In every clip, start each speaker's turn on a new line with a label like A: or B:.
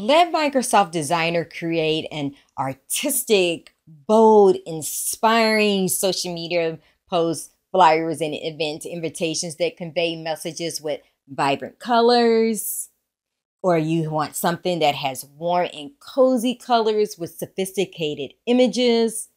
A: Let Microsoft Designer create an artistic, bold, inspiring social media posts, flyers, and event invitations that convey messages with vibrant colors. Or you want something that has warm and cozy colors with sophisticated images.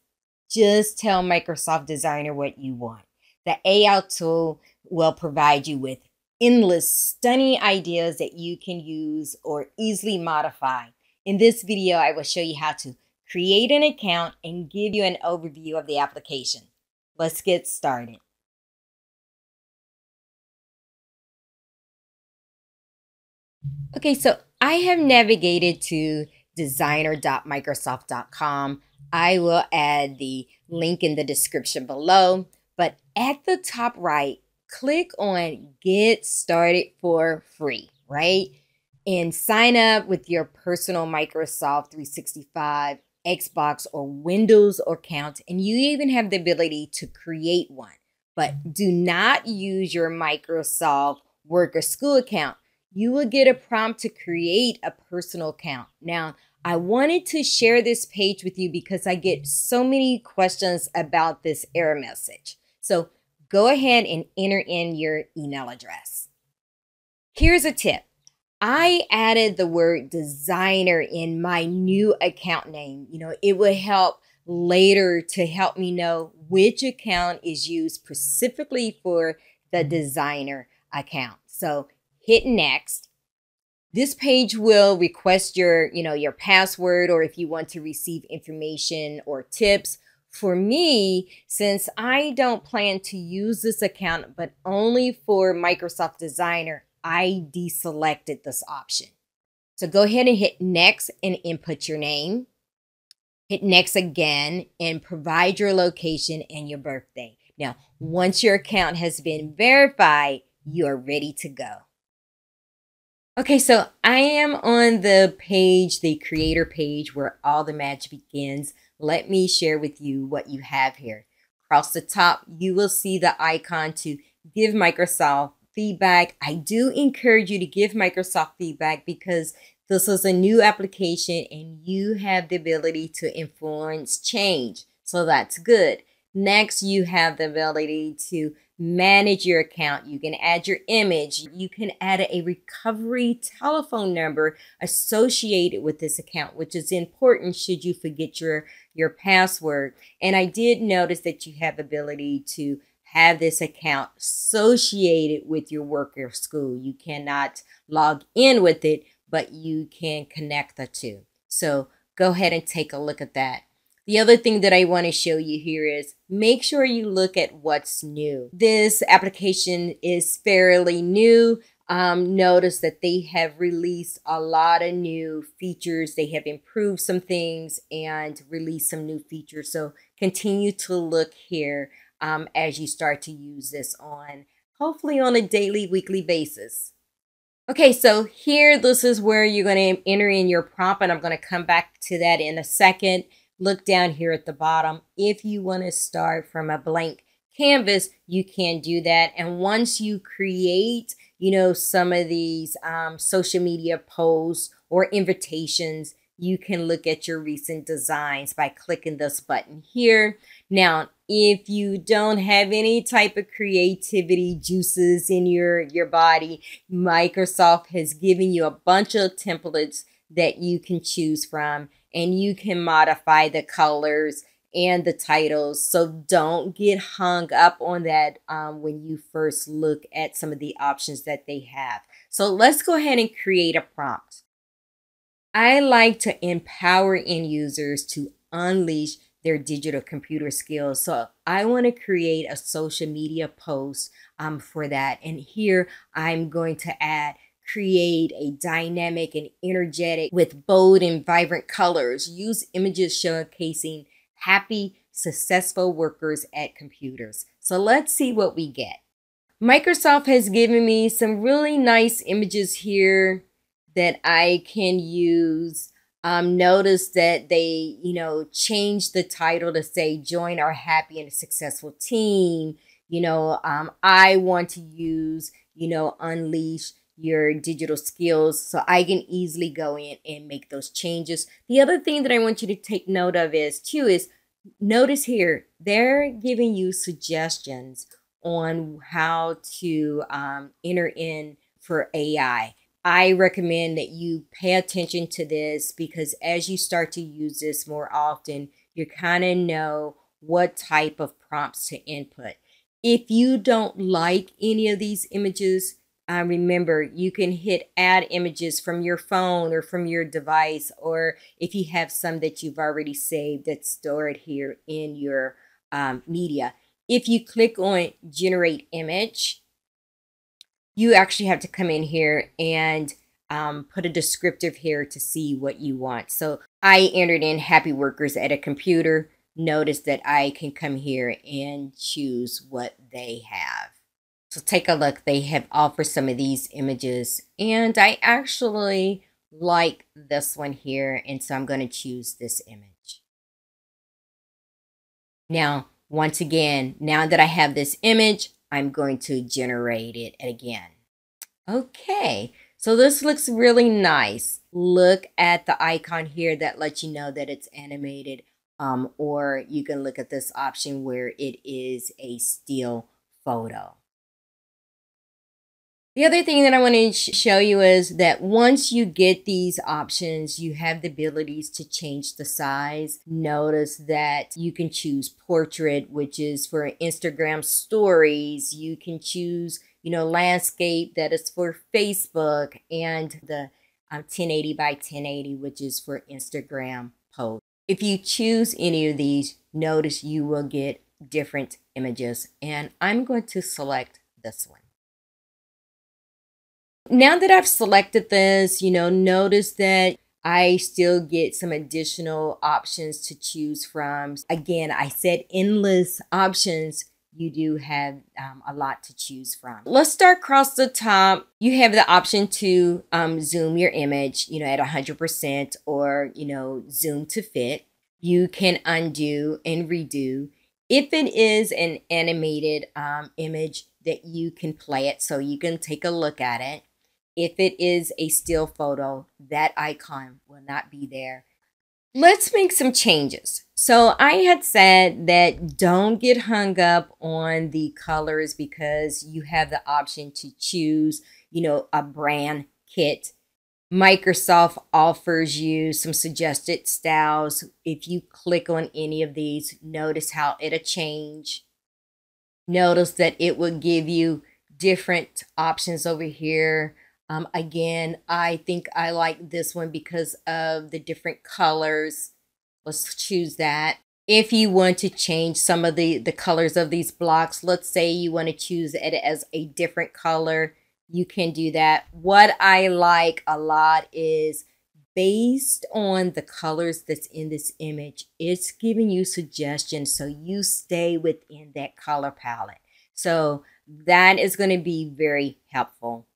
A: Just tell Microsoft Designer what you want. The AI tool will provide you with endless stunning ideas that you can use or easily modify. In this video, I will show you how to create an account and give you an overview of the application. Let's get started. Okay, so I have navigated to designer.microsoft.com. I will add the link in the description below, but at the top right, click on Get Started for Free, right? And sign up with your personal Microsoft 365, Xbox, or Windows or account. And you even have the ability to create one. But do not use your Microsoft work or school account. You will get a prompt to create a personal account. Now, I wanted to share this page with you because I get so many questions about this error message. So go ahead and enter in your email address. Here's a tip. I added the word designer in my new account name. You know, it would help later to help me know which account is used specifically for the mm-hmm. designer account. So hit next. This page will request your, you know, your password or if you want to receive information or tips for me, since I don't plan to use this account, but only for Microsoft Designer, I deselected this option. So go ahead and hit next and input your name. Hit next again and provide your location and your birthday. Now, once your account has been verified, you are ready to go. Okay, so I am on the page, the creator page where all the magic begins let me share with you what you have here. Across the top, you will see the icon to give Microsoft feedback. I do encourage you to give Microsoft feedback because this is a new application and you have the ability to influence change. So that's good. Next, you have the ability to manage your account. You can add your image. You can add a recovery telephone number associated with this account, which is important should you forget your, your password. And I did notice that you have ability to have this account associated with your work or school. You cannot log in with it, but you can connect the two. So go ahead and take a look at that. The other thing that I want to show you here is make sure you look at what's new. This application is fairly new. Um, notice that they have released a lot of new features. They have improved some things and released some new features. So continue to look here um, as you start to use this on hopefully on a daily, weekly basis. Okay, so here, this is where you're going to enter in your prompt, and I'm going to come back to that in a second look down here at the bottom. If you want to start from a blank canvas, you can do that. And once you create, you know, some of these um, social media posts or invitations, you can look at your recent designs by clicking this button here. Now, if you don't have any type of creativity juices in your, your body, Microsoft has given you a bunch of templates that you can choose from and you can modify the colors and the titles. So don't get hung up on that um, when you first look at some of the options that they have. So let's go ahead and create a prompt. I like to empower end users to unleash their digital computer skills. So I want to create a social media post um, for that. And here I'm going to add create a dynamic and energetic with bold and vibrant colors. Use images showcasing happy, successful workers at computers. So let's see what we get. Microsoft has given me some really nice images here that I can use. Um, notice that they, you know, changed the title to say join our happy and successful team. You know, um, I want to use, you know, unleash your digital skills. So I can easily go in and make those changes. The other thing that I want you to take note of is too is notice here, they're giving you suggestions on how to um, enter in for AI. I recommend that you pay attention to this because as you start to use this more often, you kind of know what type of prompts to input. If you don't like any of these images, uh, remember you can hit add images from your phone or from your device, or if you have some that you've already saved that's stored here in your um, media. If you click on generate image, you actually have to come in here and um, put a descriptive here to see what you want. So I entered in happy workers at a computer. Notice that I can come here and choose what they have. So take a look. They have offered some of these images and I actually like this one here. And so I'm going to choose this image. Now, once again, now that I have this image, I'm going to generate it again. Okay, so this looks really nice. Look at the icon here that lets you know that it's animated. Um, or you can look at this option where it is a still photo. The other thing that I want to show you is that once you get these options, you have the abilities to change the size. Notice that you can choose portrait, which is for Instagram stories. You can choose you know, landscape that is for Facebook and the um, 1080 by 1080, which is for Instagram posts. If you choose any of these, notice you will get different images. And I'm going to select this one. Now that I've selected this, you know, notice that I still get some additional options to choose from. Again, I said endless options you do have um, a lot to choose from. Let's start across the top. You have the option to um, zoom your image, you know, at 100% or, you know, zoom to fit. You can undo and redo. If it is an animated um, image that you can play it so you can take a look at it. If it is a still photo, that icon will not be there. Let's make some changes. So I had said that don't get hung up on the colors because you have the option to choose, you know, a brand kit. Microsoft offers you some suggested styles. If you click on any of these, notice how it'll change. Notice that it will give you different options over here um, again, I think I like this one because of the different colors. Let's choose that. If you want to change some of the, the colors of these blocks, let's say you want to choose it as a different color, you can do that. What I like a lot is based on the colors that's in this image, it's giving you suggestions so you stay within that color palette. So that is going to be very helpful.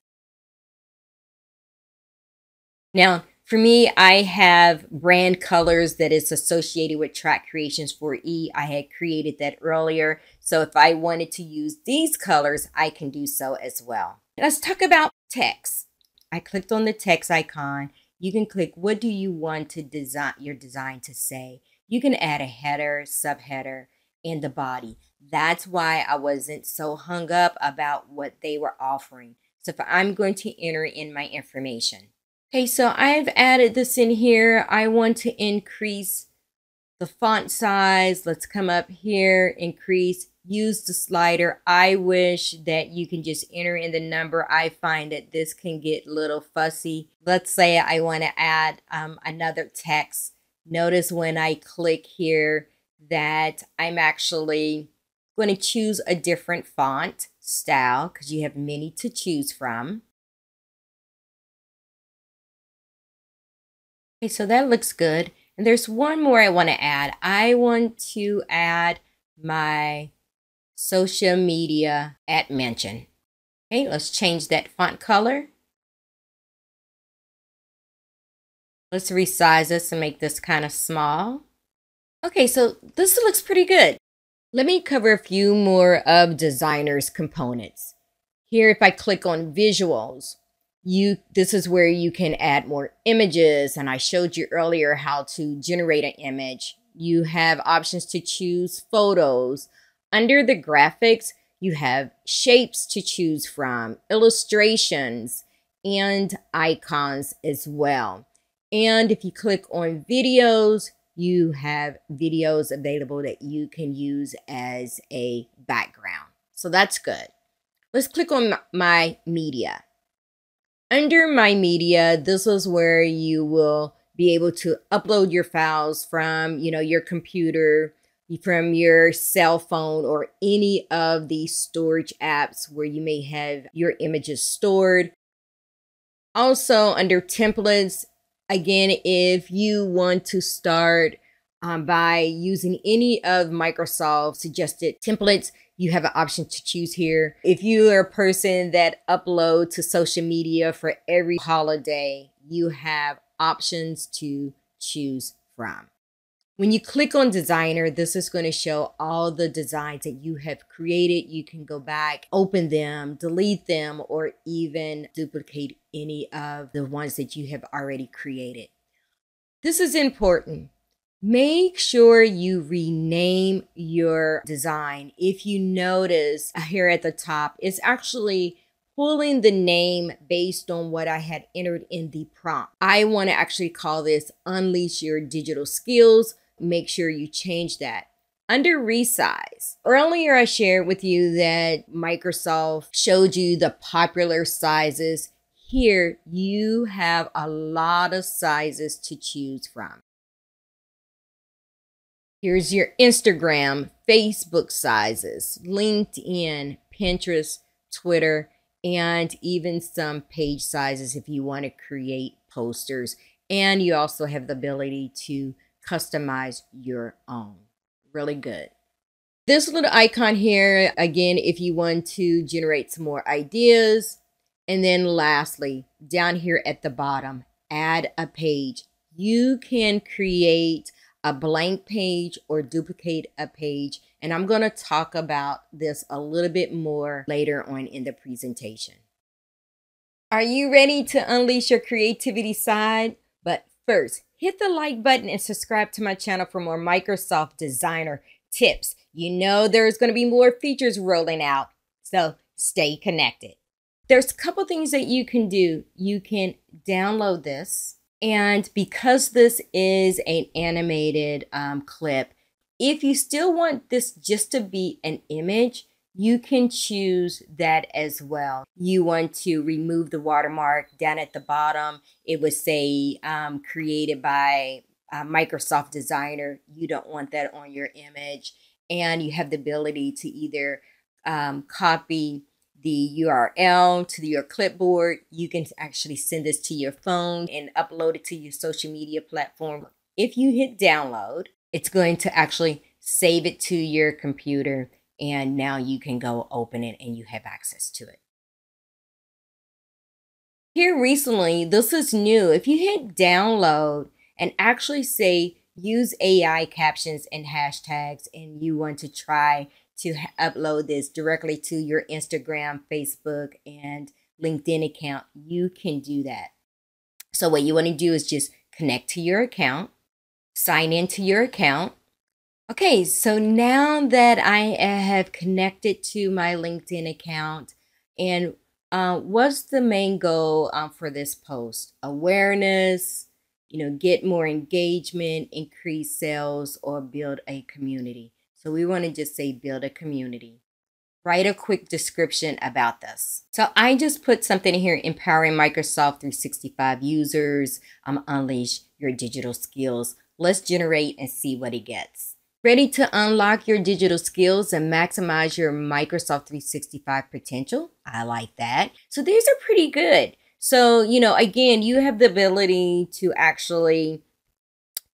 A: Now, for me, I have brand colors that is associated with track creations for E. I had created that earlier. So if I wanted to use these colors, I can do so as well. Let's talk about text. I clicked on the text icon. You can click what do you want to design your design to say. You can add a header, subheader, and the body. That's why I wasn't so hung up about what they were offering. So if I'm going to enter in my information, Okay, so I've added this in here. I want to increase the font size. Let's come up here, increase, use the slider. I wish that you can just enter in the number. I find that this can get a little fussy. Let's say I want to add um, another text. Notice when I click here that I'm actually going to choose a different font style because you have many to choose from. Okay, so that looks good. And there's one more I want to add. I want to add my social media at mention. Okay, let's change that font color. Let's resize this and make this kind of small. Okay, so this looks pretty good. Let me cover a few more of Designer's components. Here, if I click on visuals, you this is where you can add more images and I showed you earlier how to generate an image. You have options to choose photos. Under the graphics, you have shapes to choose from, illustrations, and icons as well. And if you click on videos, you have videos available that you can use as a background. So that's good. Let's click on my media. Under my media, this is where you will be able to upload your files from, you know, your computer, from your cell phone or any of the storage apps where you may have your images stored. Also, under templates, again, if you want to start um, by using any of Microsoft's suggested templates, you have an option to choose here. If you are a person that upload to social media for every holiday, you have options to choose from. When you click on designer, this is going to show all the designs that you have created. You can go back, open them, delete them, or even duplicate any of the ones that you have already created. This is important. Make sure you rename your design. If you notice here at the top, it's actually pulling the name based on what I had entered in the prompt. I want to actually call this Unleash Your Digital Skills make sure you change that. Under resize, earlier I shared with you that Microsoft showed you the popular sizes. Here, you have a lot of sizes to choose from. Here's your Instagram, Facebook sizes, LinkedIn, Pinterest, Twitter, and even some page sizes if you want to create posters. And you also have the ability to customize your own. Really good. This little icon here, again, if you want to generate some more ideas. And then lastly, down here at the bottom, add a page. You can create a blank page or duplicate a page. And I'm going to talk about this a little bit more later on in the presentation. Are you ready to unleash your creativity side? But first, hit the like button and subscribe to my channel for more Microsoft Designer tips. You know there's going to be more features rolling out, so stay connected. There's a couple things that you can do. You can download this, and because this is an animated um, clip, if you still want this just to be an image, you can choose that as well. You want to remove the watermark down at the bottom. It would say um, created by Microsoft Designer. You don't want that on your image. And you have the ability to either um, copy the URL to your clipboard. You can actually send this to your phone and upload it to your social media platform. If you hit download, it's going to actually save it to your computer and now you can go open it and you have access to it. Here recently, this is new. If you hit download and actually say use AI captions and hashtags and you want to try to upload this directly to your Instagram, Facebook, and LinkedIn account, you can do that. So what you want to do is just connect to your account, sign into your account, Okay, so now that I uh, have connected to my LinkedIn account, and uh, what's the main goal um, for this post? Awareness, you know, get more engagement, increase sales, or build a community. So we want to just say build a community. Write a quick description about this. So I just put something here empowering Microsoft 365 users, um, unleash your digital skills. Let's generate and see what it gets. Ready to unlock your digital skills and maximize your Microsoft 365 potential? I like that. So these are pretty good. So, you know, again, you have the ability to actually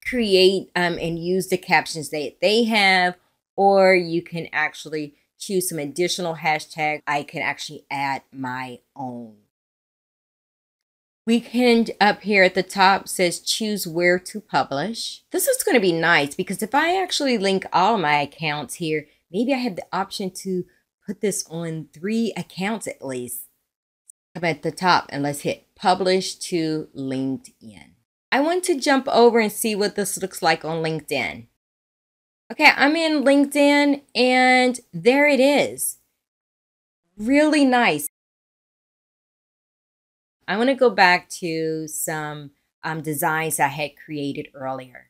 A: create um, and use the captions that they have, or you can actually choose some additional hashtag. I can actually add my own. We can up here at the top says choose where to publish. This is going to be nice because if I actually link all my accounts here, maybe I have the option to put this on three accounts at least. come at the top and let's hit publish to LinkedIn. I want to jump over and see what this looks like on LinkedIn. Okay, I'm in LinkedIn and there it is. Really nice. I want to go back to some um, designs I had created earlier.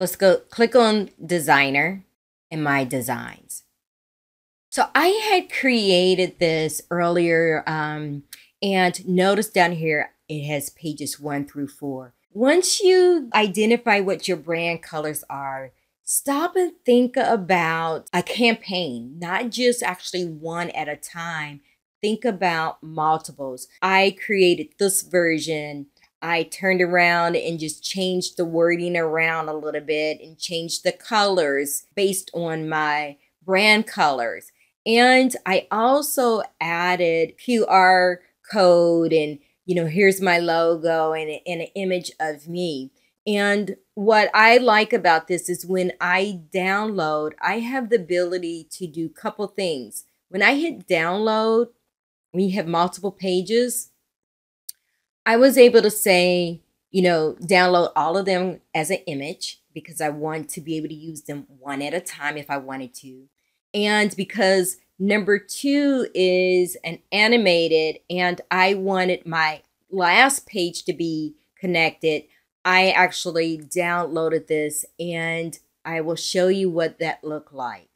A: Let's go click on designer and my designs. So I had created this earlier um, and notice down here, it has pages one through four. Once you identify what your brand colors are, stop and think about a campaign, not just actually one at a time. Think about multiples. I created this version I turned around and just changed the wording around a little bit and changed the colors based on my brand colors. And I also added QR code and, you know, here's my logo and, and an image of me. And what I like about this is when I download, I have the ability to do a couple things. When I hit download, we have multiple pages, I was able to say, you know, download all of them as an image because I want to be able to use them one at a time if I wanted to. And because number two is an animated and I wanted my last page to be connected, I actually downloaded this and I will show you what that looked like.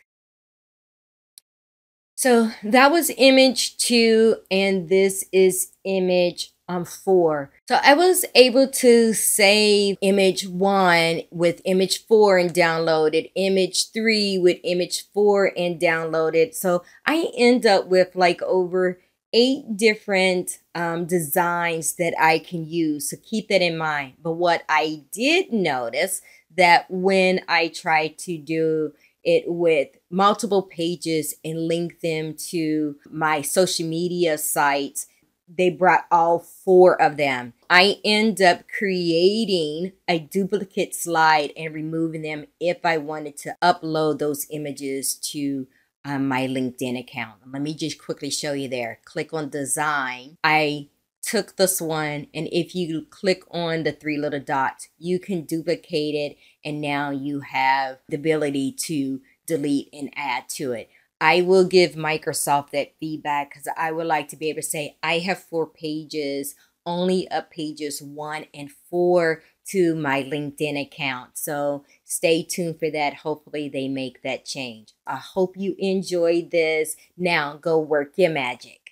A: So that was image two, and this is image um, four. So I was able to save image one with image four and downloaded, image three with image four and downloaded. So I end up with like over eight different um, designs that I can use. So keep that in mind. But what I did notice that when I tried to do it with multiple pages and link them to my social media sites, they brought all four of them. I end up creating a duplicate slide and removing them if I wanted to upload those images to um, my LinkedIn account. Let me just quickly show you there. Click on design. I took this one and if you click on the three little dots, you can duplicate it and now you have the ability to delete and add to it. I will give Microsoft that feedback because I would like to be able to say, I have four pages, only up pages one and four to my LinkedIn account. So stay tuned for that. Hopefully, they make that change. I hope you enjoyed this. Now, go work your magic.